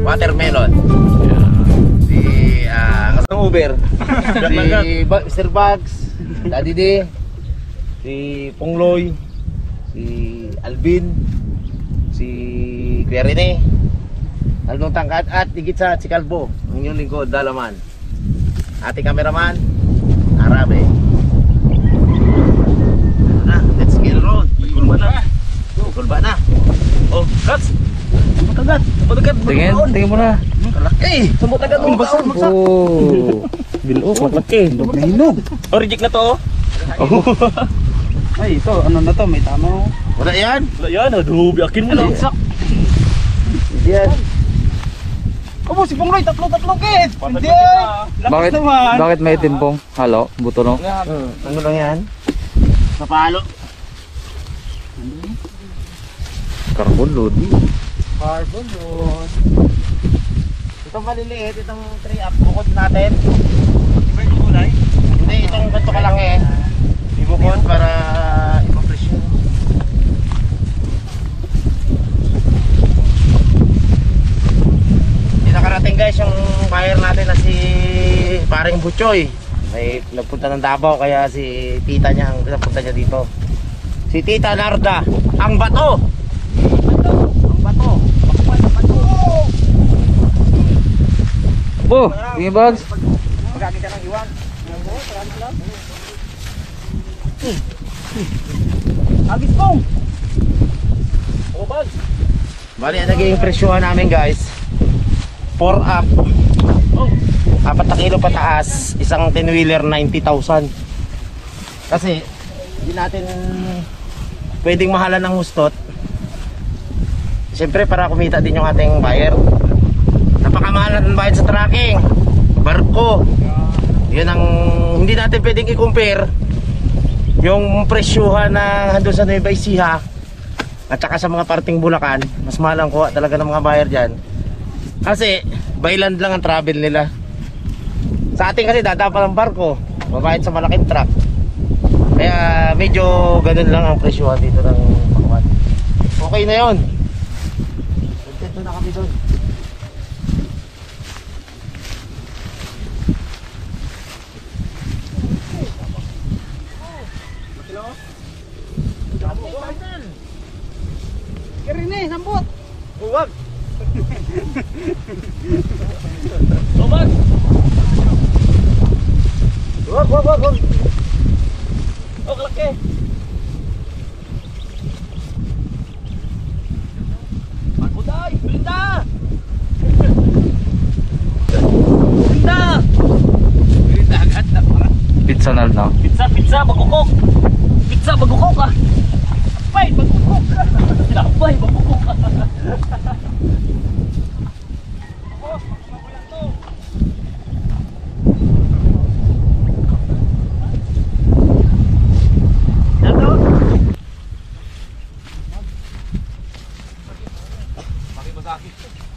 Watermelon. Yeah. Si, ah, uh, Uber. si ba Sir Bugs, Daddy D, si Pongloy, si Alvin, si Kuya Rene, Alnong Tangkat at higit sa si Calvo, ang inyong lingkod, Dalaman. Ate cameraman, Arabe. Tingin, tingin mo na. Kalaki! Sumot agad mo. Basta Oh. Bilo. Hinog. Oh, reject na to. Ay, ito, ano na to, may tama oh. Wala yan. Wala yan, adubi. Akin mo lang. Yan. Abo, si Pongloy, tatlo-tatlo kit! Hindi Bakit, bakit may timpong? Halo, buto no? Hmm, ano lang yan? Sa palo. Carbon load. Carbon yun. Itong maliliit, itong 3 up bukod natin. Iba yung kulay. Hindi, itong ganito ka lang eh. Ibukod para ipapresyo. Hindi nakarating guys yung buyer natin na si paring Butchoy. May nagpunta ng Davao kaya si tita niya ang napunta niya dito. Si Tita Narda, ang bato. Ang bato. Bakwan ang bato. Bo, tingin bags. Magkakit ka ng iwan. Agis pong! Oh, bag. Bali, ang naging presyohan namin guys 4 up Apat na kilo pataas Isang 10 wheeler 90,000 Kasi Hindi natin Pwedeng mahalan ng hustot Siyempre para kumita din yung ating buyer Napakamahal ng bayad sa tracking Barko Yun ang Hindi natin pwedeng i-compare Yung presyuhan na Handun sa Nueva Ecija at saka sa mga parting Bulacan, mas mahal ang kuha talaga ng mga buyer dyan. Kasi, by land lang ang travel nila. Sa atin kasi dadapa ng barko, babayad sa malaking truck. Kaya medyo ganun lang ang presyuhan dito ng pakuan. Okay na yon. Contento na kami doon. Oh, bag. Huwag, huwag, huwag, huwag! Oh, kalaki. Magbuday. Belinda. Belinda. Belinda agad na parang. Pizza na lang. Pizza, pizza, magkukok. Pizza, magkukok ah. Labay, magbubok! Labay, magbubok! Bakit ba sa akin?